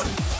Welcome.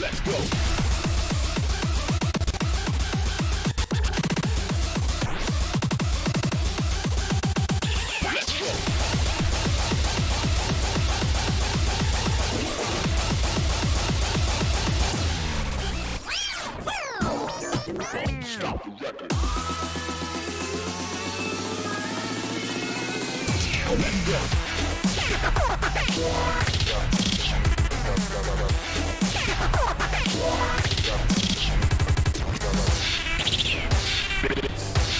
Let's go. Stop the record. Peace.